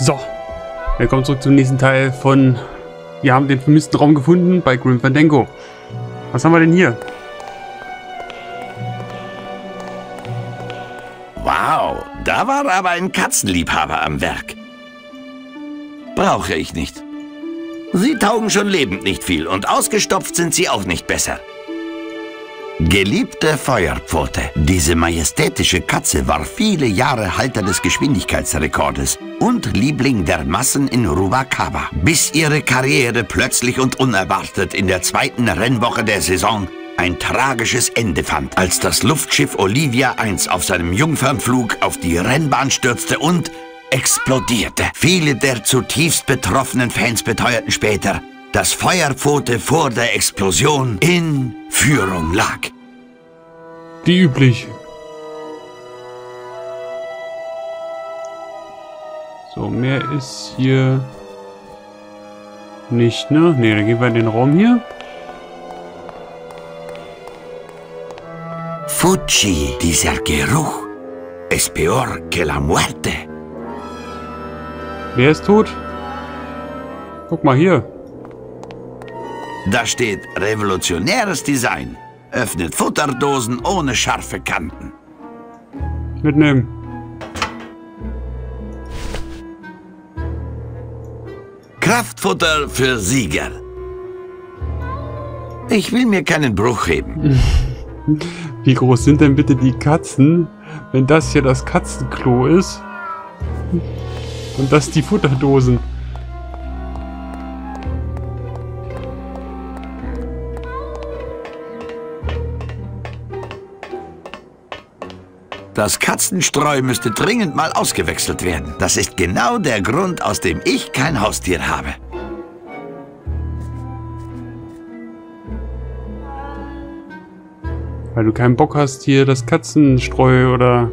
So, willkommen zurück zum nächsten Teil von Wir haben den vermissten Raum gefunden bei Grim Fandango. Was haben wir denn hier? Wow, da war aber ein Katzenliebhaber am Werk. Brauche ich nicht. Sie taugen schon lebend nicht viel und ausgestopft sind sie auch nicht besser. Geliebte Feuerpfote, diese majestätische Katze war viele Jahre Halter des Geschwindigkeitsrekordes und Liebling der Massen in Rubacaba, bis ihre Karriere plötzlich und unerwartet in der zweiten Rennwoche der Saison ein tragisches Ende fand, als das Luftschiff Olivia 1 auf seinem Jungfernflug auf die Rennbahn stürzte und explodierte. Viele der zutiefst betroffenen Fans beteuerten später, dass Feuerpfote vor der Explosion in Führung lag. Die üblich. So, mehr ist hier nicht, ne? Ne, dann gehen wir in den Raum hier. Fuji, dieser Geruch. Es peor que la muerte. Wer ist tot? Guck mal hier. Da steht revolutionäres Design. Öffnet Futterdosen ohne scharfe Kanten. Mitnehmen. Kraftfutter für Sieger. Ich will mir keinen Bruch heben. Wie groß sind denn bitte die Katzen, wenn das hier das Katzenklo ist? Und das die Futterdosen. Das Katzenstreu müsste dringend mal ausgewechselt werden. Das ist genau der Grund, aus dem ich kein Haustier habe. Weil du keinen Bock hast, hier das Katzenstreu oder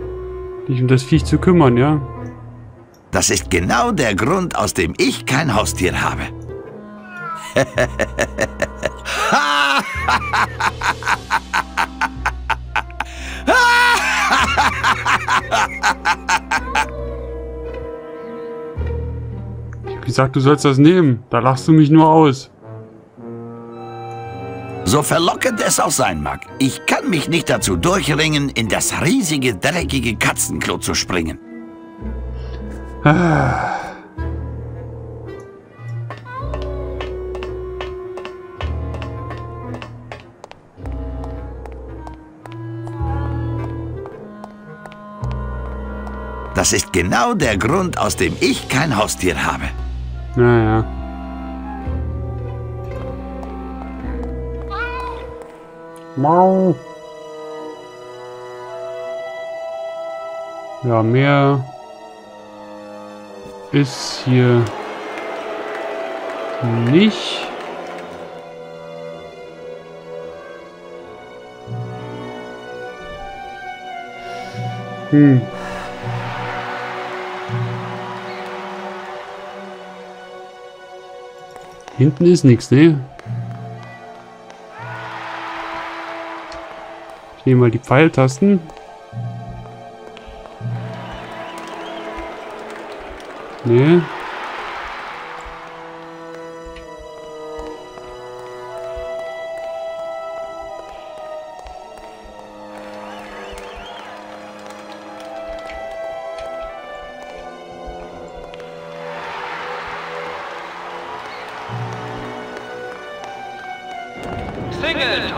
dich um das Viech zu kümmern, ja? Das ist genau der Grund, aus dem ich kein Haustier habe. gesagt, du sollst das nehmen. Da lachst du mich nur aus. So verlockend es auch sein mag, ich kann mich nicht dazu durchringen, in das riesige, dreckige Katzenklo zu springen. Das ist genau der Grund, aus dem ich kein Haustier habe. Naja. Mau. Ja, mehr ist hier nicht. Hm. Hinten ist nichts, ne? Ich nehme mal die Pfeiltasten. Ne?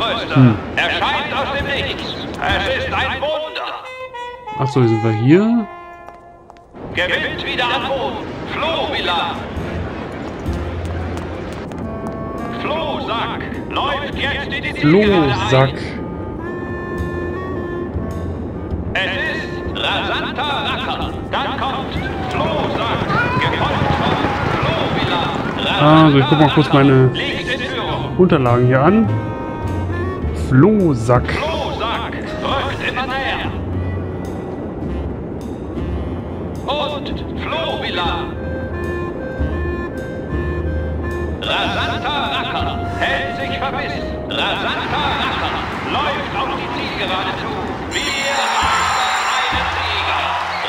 Single-Tröster erscheint aus dem Nichts. Es ist ein Wunder. Achso, sind wir hier? Gewinnt wieder an Boden. Flohvilla. Flohsack läuft jetzt in die Flohsack. Es ist rasanter Racker. Dann kommt Flohsack. Gefolgt von Flohvilla. Also, ich guck mal kurz meine. Unterlagen hier an. Flohsack. Flohsack rückt immer näher. Und Flohvilla. Rasanter Racker hält sich verbissen. Rasanter Racker läuft auf die Zielgerade zu. Wir haben einen Sieger.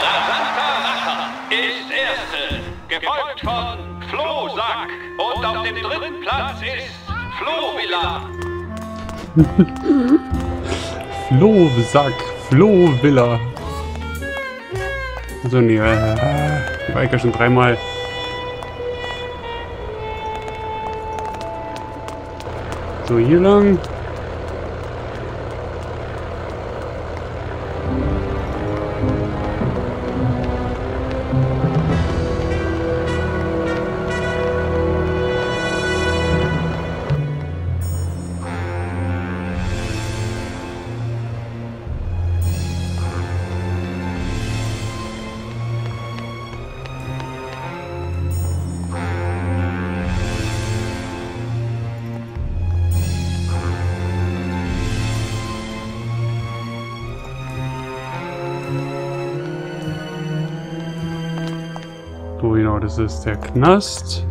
Rasanter Racker ist Erste. gefolgt von Flohsack. Und auf dem dritten Platz ist Flohvilla. Flohsack, Flohvilla. Also nee, äh, war ich ja schon dreimal. So, hier lang. Das ist der Knast.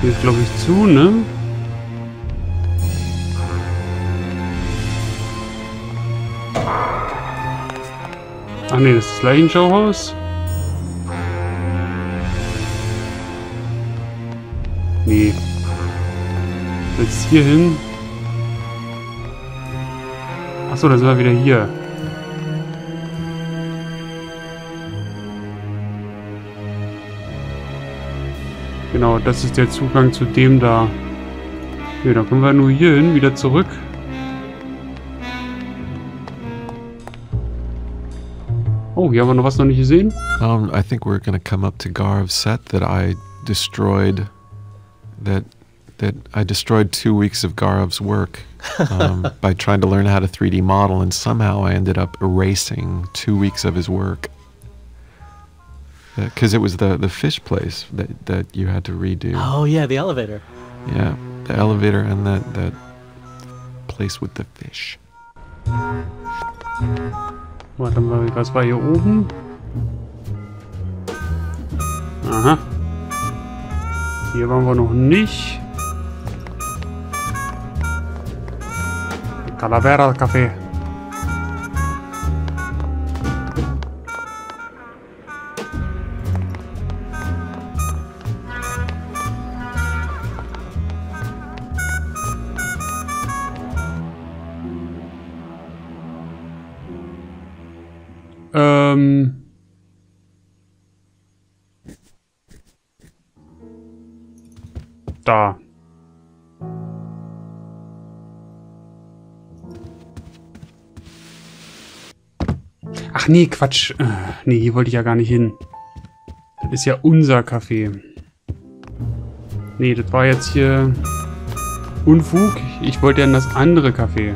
Hier ist, glaube ich, zu, ne? Ach ne, das ist das Leichenschauhaus. Nee. Jetzt hier hin. Achso, da sind wir wieder hier. Genau, das ist der Zugang zu dem da. Ja, dann können wir nur hier hin, wieder zurück. Oh, hier haben wir noch was noch nicht gesehen. Um, I think we're gonna come up to Garv's set that I destroyed. That that I destroyed two weeks of Garov's work um, by trying to learn how to 3D model, and somehow I ended up erasing two weeks of his work. Because it was the the fish place that that you had to redo. Oh yeah, the elevator. Yeah, the elevator and that that place with the fish. Warte mal, was war hier oben? Aha. Hier waren wir noch nicht. Calavera Café. Ähm. Da. Ach nee, Quatsch. Äh, Nee, hier wollte ich ja gar nicht hin. Das ist ja unser Café. Nee, das war jetzt hier Unfug. Ich wollte ja in das andere Café.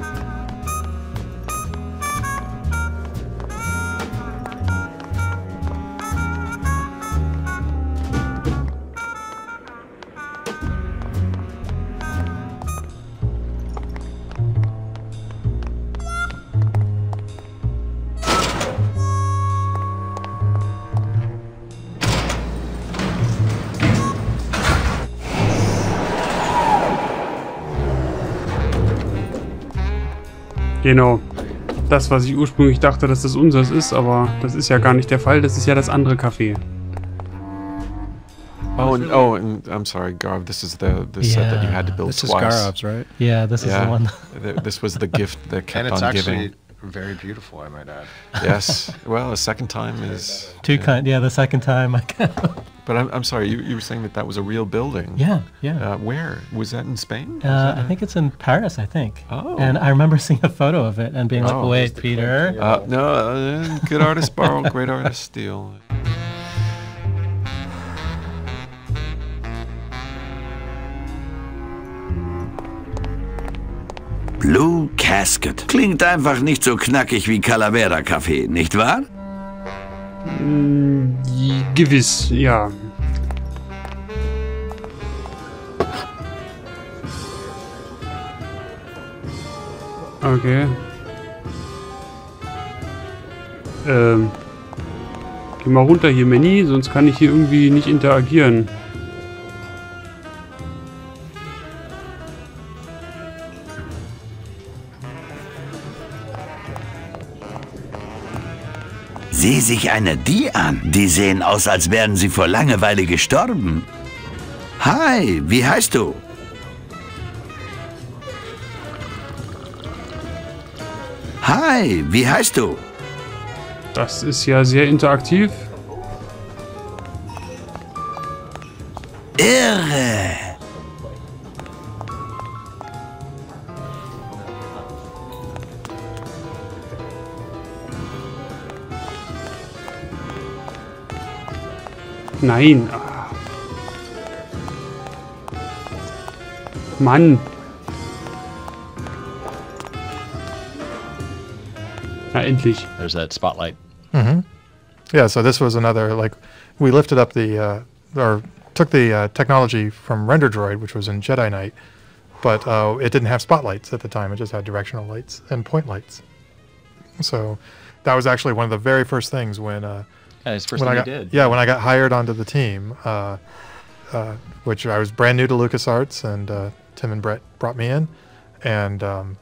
Genau. Das, was ich ursprünglich dachte, dass das unseres ist, aber das ist ja gar nicht der Fall. Das ist ja das andere Café. Oh, and, oh, and I'm sorry, Garv. This is the the set that you had to build This is twice. Garov's, right? Yeah, this is Yeah, the one. th- this was the gift that And kept it's on actually giving. Very beautiful, I might add. Yes. Well, a second time is. Two yeah. kind. Yeah, the second time I. But I'm, I'm sorry. You, you were saying that that was a real building. yeah, yeah. Uh, where was that in Spain? Was Uh, that I a- think it's in Paris. I think. Oh. And I remember seeing a photo of it and being like, Oh. "Wait, Peter." Uh, no, uh, good artist borrow, great artist steal. Blue Casket. Klingt einfach nicht so knackig wie Calavera Café, nicht wahr? Gewiss, ja. Okay. Ähm. Geh mal runter hier, Manny, sonst kann ich hier irgendwie nicht interagieren. Sieh sich einer die an. Die sehen aus, als wären sie vor Langeweile gestorben. Hi, wie heißt du? Hi, wie heißt du? Das ist ja sehr interaktiv. Irre. Nein. Mann. Na, endlich. There's that spotlight. Mhm. Yeah, so this was another like we lifted up the uh, or took the uh, technology from Render Droid, which was in Jedi Knight, but uh, it didn't have spotlights at the time. It just had directional lights and point lights. So that was actually one of the very first things when uh, Yeah, the first when I thing got you did. yeah when I got hired onto the team, uh, uh, which I was brand new to LucasArts, and uh, Tim and Brett brought me in, and um,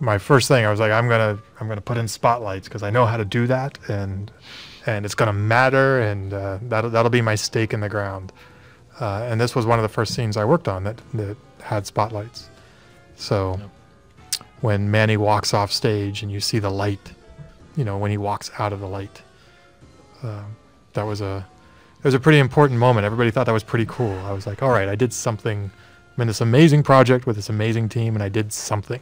my first thing I was like, I'm gonna I'm gonna put in spotlights because I know how to do that, and and it's gonna matter, and uh, that'll that'll be my stake in the ground. Uh, and this was one of the first scenes I worked on that that had spotlights. So when Manny walks off stage and you see the light, you know when he walks out of the light, um, that was a it was a pretty important moment. Everybody thought that was pretty cool. I was like, all right, I did something. I'm in this amazing project with this amazing team, and I did something.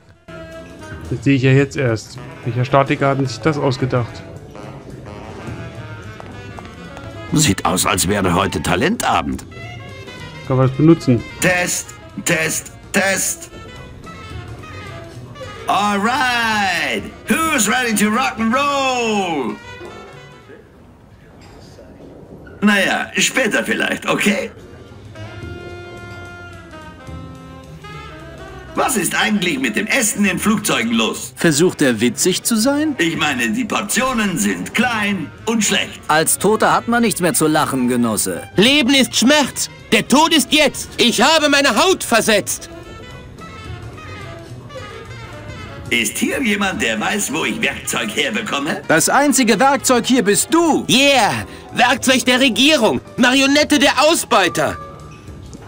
Das sehe ich ja jetzt erst. Welcher Statiker hat sich das ausgedacht? Sieht aus, als wäre heute Talentabend. Kann man das benutzen? Test, Test, Test. All right. Who's ready to rock and roll? Naja, später vielleicht, okay? Was ist eigentlich mit dem Essen in Flugzeugen los? Versucht er witzig zu sein? Ich meine, die Portionen sind klein und schlecht. Als Toter hat man nichts mehr zu lachen, Genosse. Leben ist Schmerz. Der Tod ist jetzt. Ich habe meine Haut versetzt. Ist hier jemand, der weiß, wo ich Werkzeug herbekomme? Das einzige Werkzeug hier bist du. Yeah, Werkzeug der Regierung. Marionette der Ausbeuter.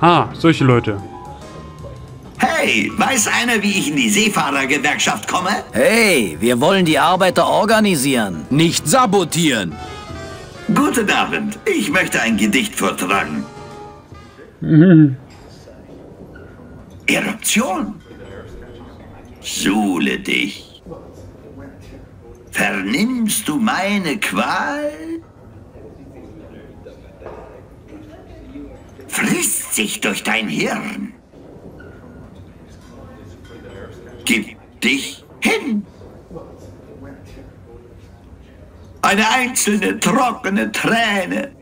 Ah, solche Leute. Hey, weiß einer, wie ich in die Seefahrergewerkschaft komme? Hey, wir wollen die Arbeiter organisieren. Nicht sabotieren. Guten Abend, ich möchte ein Gedicht vortragen. Eruption. Suhle dich. Vernimmst du meine Qual? Frisst sich durch dein Hirn. Gib dich hin. Eine einzelne trockene Träne.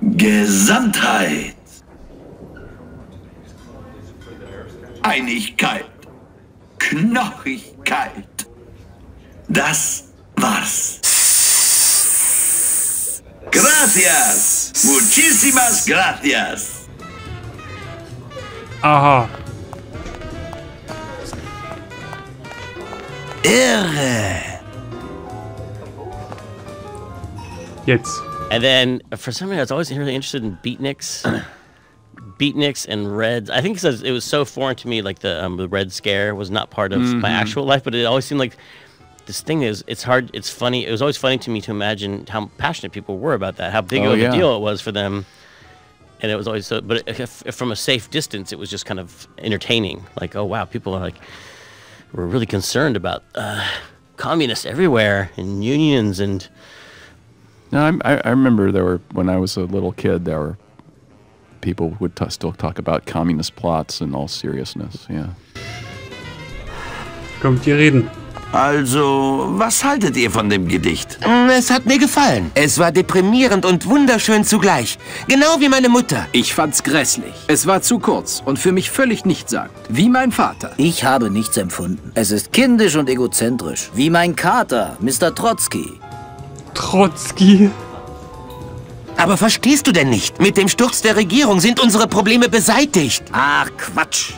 Gesamtheit. Einigkeit. Knochigkeit. Das war's. Gracias. Muchísimas gracias. Aha. Irre. Jetzt. And then for some reason, I was always really interested in beatniks, beatniks and reds. I think it was so foreign to me, like the um, the red scare was not part of my actual life, but it always seemed like this thing is. It's hard. It's funny. It was always funny to me to imagine how passionate people were about that, how big Oh, of a deal it was for them. And it was always so, but if, if from a safe distance, it was just kind of entertaining. Like, oh wow, people are like, were really concerned about uh, communists everywhere and unions and No, I, I remember there were when I was a little kid. There were people would t- still talk about communist plots in all seriousness. Yeah. Kommt hier reden. Also, was haltet ihr von dem Gedicht? Mm, Es hat mir gefallen. Es war deprimierend und wunderschön zugleich. Genau wie meine Mutter. Ich fand's grässlich. Es war zu kurz und für mich völlig nichtssagend. Wie mein Vater. Ich habe nichts empfunden. Es ist kindisch und egozentrisch. Wie mein Kater, Mr. Trotzki. Trotzki. Aber verstehst du denn nicht? Mit dem Sturz der Regierung sind unsere Probleme beseitigt. Ach, Quatsch.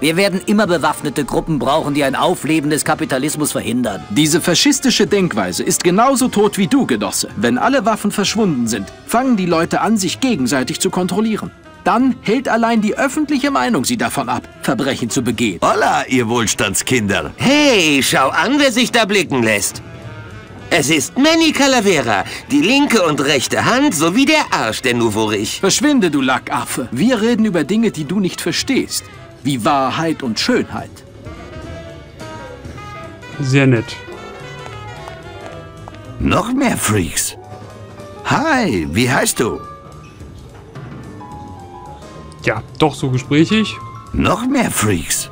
Wir werden immer bewaffnete Gruppen brauchen, die ein Aufleben des Kapitalismus verhindern. Diese faschistische Denkweise ist genauso tot wie du, Genosse. Wenn alle Waffen verschwunden sind, fangen die Leute an, sich gegenseitig zu kontrollieren. Dann hält allein die öffentliche Meinung sie davon ab, Verbrechen zu begehen. Holla, ihr Wohlstandskinder. Hey, schau an, wer sich da blicken lässt. Es ist Manny Calavera, die linke und rechte Hand sowie der Arsch der Nouveau Riche. Verschwinde, du Lackaffe. Wir reden über Dinge, die du nicht verstehst. Wie Wahrheit und Schönheit. Sehr nett. Noch mehr Freaks. Hi, wie heißt du? Ja, doch so gesprächig. Noch mehr Freaks.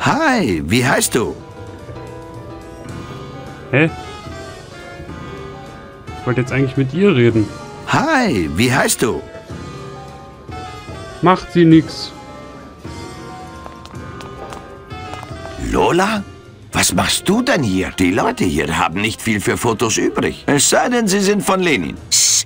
Hi, wie heißt du? Hä? Ich wollte jetzt eigentlich mit ihr reden. Hi, wie heißt du? Macht sie nix. Lola? Was machst du denn hier? Die Leute hier haben nicht viel für Fotos übrig. Es sei denn, sie sind von Lenin.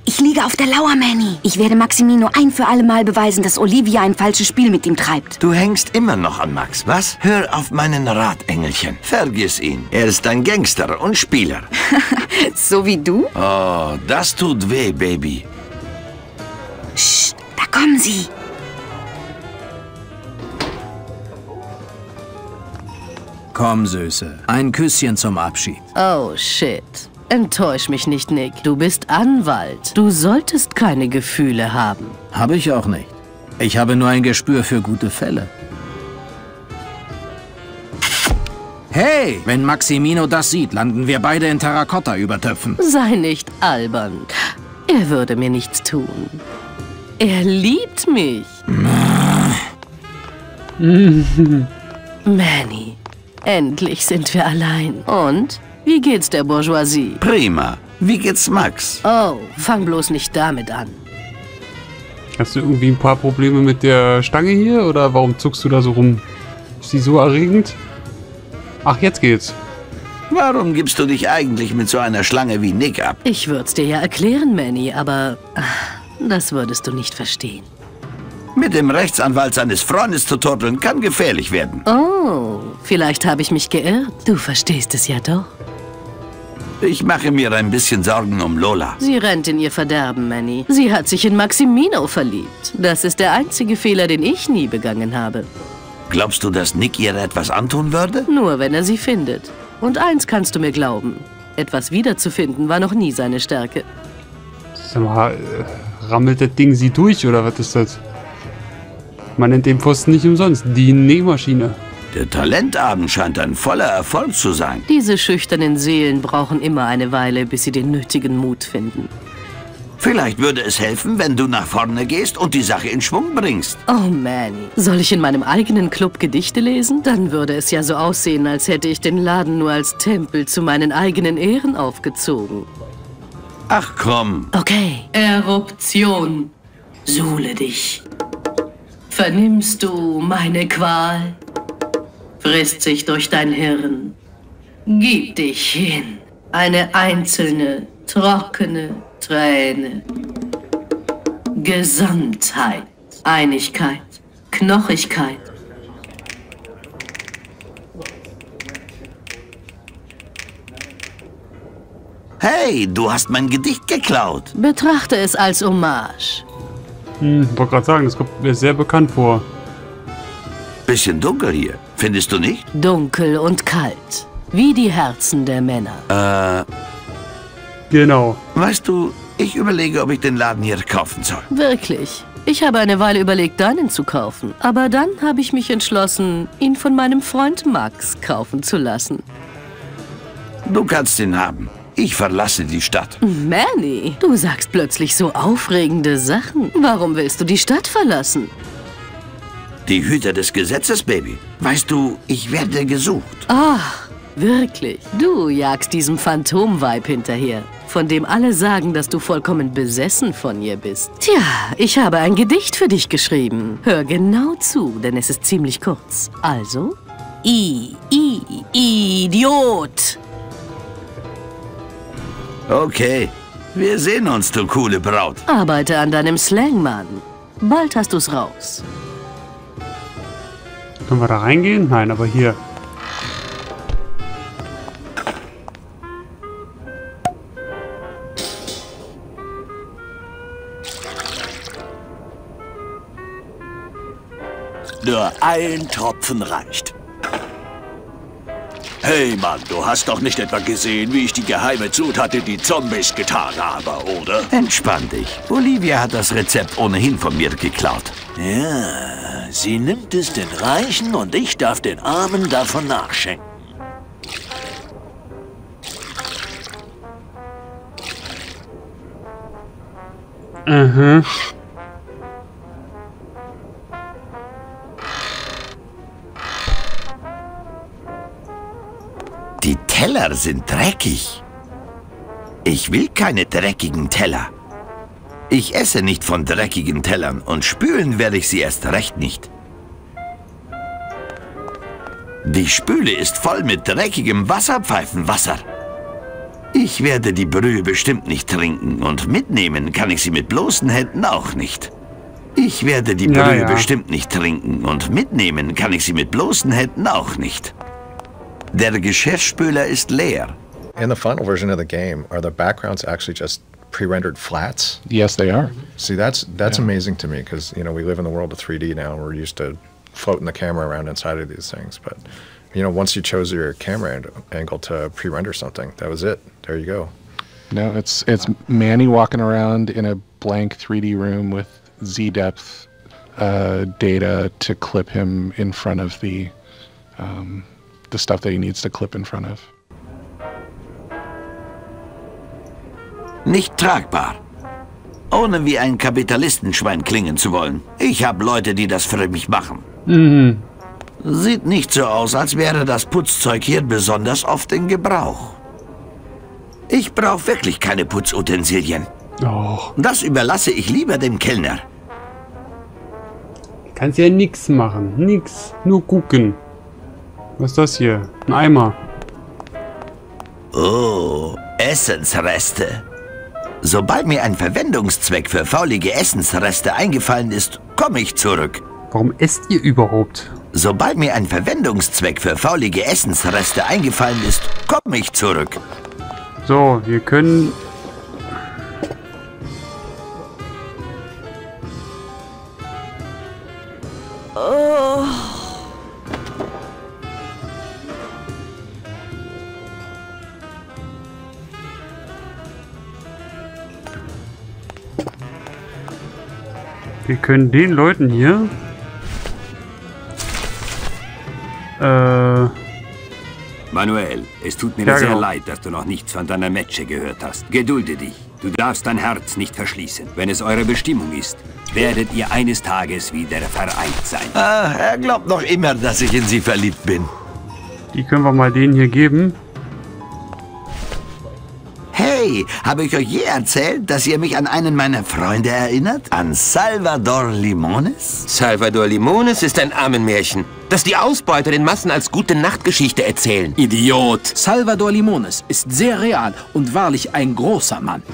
Ich liege auf der Lauer, Manny. Ich werde Maximino ein für alle Mal beweisen, dass Olivia ein falsches Spiel mit ihm treibt. Du hängst immer noch an Max, was? Hör auf meinen Rat, Engelchen. Vergiss ihn. Er ist ein Gangster und Spieler. so wie du? Oh, das tut weh, Baby. Psst, da kommen sie. Komm, Süße. Ein Küsschen zum Abschied. Oh, shit. Enttäusch mich nicht, Nick. Du bist Anwalt. Du solltest keine Gefühle haben. Habe ich auch nicht. Ich habe nur ein Gespür für gute Fälle. Hey, wenn Maximino das sieht, landen wir beide in Terrakotta-Übertöpfen. Sei nicht albern. Er würde mir nichts tun. Er liebt mich. Manny, endlich sind wir allein. Und? Wie geht's der Bourgeoisie? Prima. Wie geht's Max? Oh, fang bloß nicht damit an. Hast du irgendwie ein paar Probleme mit der Stange hier? Oder warum zuckst du da so rum? Ist sie so erregend? Ach, jetzt geht's. Warum gibst du dich eigentlich mit so einer Schlange wie Nick ab? Ich würd's dir ja erklären, Manny, aber ah, das würdest du nicht verstehen. Mit dem Rechtsanwalt seines Freundes zu turteln kann gefährlich werden. Oh, vielleicht habe ich mich geirrt. Du verstehst es ja doch. Ich mache mir ein bisschen Sorgen um Lola. Sie rennt in ihr Verderben, Manny. Sie hat sich in Maximino verliebt. Das ist der einzige Fehler, den ich nie begangen habe. Glaubst du, dass Nick ihr etwas antun würde? Nur wenn er sie findet. Und eins kannst du mir glauben. Etwas wiederzufinden war noch nie seine Stärke. Sag mal, äh, rammelt das Ding sie durch oder was ist das? Man nennt den Pfosten nicht umsonst die Nähmaschine. Der Talentabend scheint ein voller Erfolg zu sein. Diese schüchternen Seelen brauchen immer eine Weile, bis sie den nötigen Mut finden. Vielleicht würde es helfen, wenn du nach vorne gehst und die Sache in Schwung bringst. Oh, Manny. Soll ich in meinem eigenen Club Gedichte lesen? Dann würde es ja so aussehen, als hätte ich den Laden nur als Tempel zu meinen eigenen Ehren aufgezogen. Ach komm. Okay. Eruption. Suhle dich. Vernimmst du meine Qual? Frisst sich durch dein Hirn. Gib dich hin. Eine einzelne, trockene Träne. Gesamtheit. Einigkeit. Knochigkeit. Hey, du hast mein Gedicht geklaut. Betrachte es als Hommage. Hm, wollte gerade sagen, das kommt mir sehr bekannt vor. Bisschen dunkel hier, findest du nicht? Dunkel und kalt. Wie die Herzen der Männer. Äh, Genau. weißt du, ich überlege, ob ich den Laden hier kaufen soll. Wirklich. Ich habe eine Weile überlegt, deinen zu kaufen. Aber dann habe ich mich entschlossen, ihn von meinem Freund Max kaufen zu lassen. Du kannst ihn haben. Ich verlasse die Stadt. Manny, du sagst plötzlich so aufregende Sachen. Warum willst du die Stadt verlassen? Die Hüter des Gesetzes, Baby. Weißt du, ich werde gesucht. Ach, wirklich. Du jagst diesem Phantom-Vibe hinterher, von dem alle sagen, dass du vollkommen besessen von ihr bist. Tja, ich habe ein Gedicht für dich geschrieben. Hör genau zu, denn es ist ziemlich kurz. Also, I, I, Idiot. Okay, wir sehen uns, du coole Braut. Arbeite an deinem Slang, Mann. Bald hast du's raus. Können wir da reingehen? Nein, aber hier. Nur ein Tropfen reicht. Hey Mann, du hast doch nicht etwa gesehen, wie ich die geheime Zutat in die Zombies getan habe, oder? Entspann dich. Olivia hat das Rezept ohnehin von mir geklaut. Ja, sie nimmt es den Reichen und ich darf den Armen davon nachschenken. Mhm. Die Teller sind dreckig. Ich will keine dreckigen Teller. Ich esse nicht von dreckigen Tellern und spülen werde ich sie erst recht nicht. Die Spüle ist voll mit dreckigem Wasserpfeifenwasser. Ich werde die Brühe bestimmt nicht trinken und mitnehmen kann ich sie mit bloßen Händen auch nicht. Ich werde die Ja, Brühe ja. bestimmt nicht trinken und mitnehmen kann ich sie mit bloßen Händen auch nicht. Der Geschirrspüler ist leer. In the final version of the game, are the backgrounds actually just pre-rendered flats? Yes, they are. See, that's that's Yeah. amazing to me because you know we live in the world of 3D now. and We're used to floating the camera around inside of these things, but you know once you chose your camera ang- angle to pre-render something, that was it. There you go. No, it's it's Manny walking around in a blank 3D room with Z depth uh, data to clip him in front of the um, the stuff that he needs to clip in front of. Nicht tragbar. Ohne wie ein Kapitalistenschwein klingen zu wollen. Ich habe Leute, die das für mich machen. Mhm. Sieht nicht so aus, als wäre das Putzzeug hier besonders oft in Gebrauch. Ich brauche wirklich keine Putzutensilien. Och, Das überlasse ich lieber dem Kellner. kannst ja nix machen. Nix. Nur gucken. Was ist das hier? Ein Eimer. Oh, Essensreste. Sobald mir ein Verwendungszweck für faulige Essensreste eingefallen ist, komme ich zurück. Warum esst ihr überhaupt? Sobald mir ein Verwendungszweck für faulige Essensreste eingefallen ist, komme ich zurück. So, wir können... können den Leuten hier... Äh... Manuel, es tut mir Ja, sehr genau. leid, dass du noch nichts von deiner Metsche gehört hast. Gedulde dich. Du darfst dein Herz nicht verschließen. Wenn es eure Bestimmung ist, werdet ihr eines Tages wieder vereint sein. Ah, er glaubt noch immer, dass ich in sie verliebt bin. Die können wir mal denen hier geben. Hey, habe ich euch je erzählt, dass ihr mich an einen meiner Freunde erinnert? An Salvador Limones? Salvador Limones ist ein Armenmärchen, das die Ausbeuter den Massen als gute Nachtgeschichte erzählen. Idiot! Salvador Limones ist sehr real und wahrlich ein großer Mann.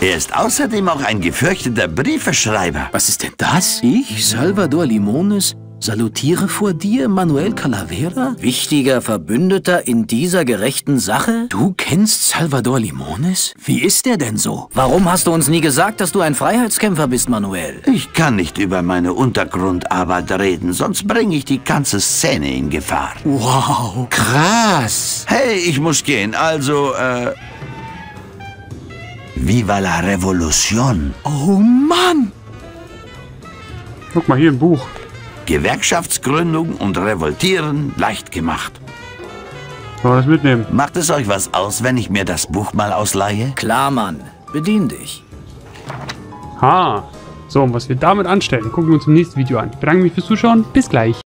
Er ist außerdem auch ein gefürchteter Briefeschreiber. Was ist denn das? Ich, Salvador Limones, salutiere vor dir, Manuel Calavera? Wichtiger Verbündeter in dieser gerechten Sache? Du kennst Salvador Limones? Wie ist er denn so? Warum hast du uns nie gesagt, dass du ein Freiheitskämpfer bist, Manuel? Ich kann nicht über meine Untergrundarbeit reden, sonst bringe ich die ganze Szene in Gefahr. Wow. Krass. Hey, ich muss gehen, also, äh... Viva la Revolution. Oh Mann! Guck mal, hier ein Buch. Gewerkschaftsgründung und Revoltieren leicht gemacht. Sollen wir das mitnehmen? Macht es euch was aus, wenn ich mir das Buch mal ausleihe? Klar, Mann. Bedien dich. Ha. So, und was wir damit anstellen, gucken wir uns im nächsten Video an. Ich bedanke mich fürs Zuschauen. Bis gleich.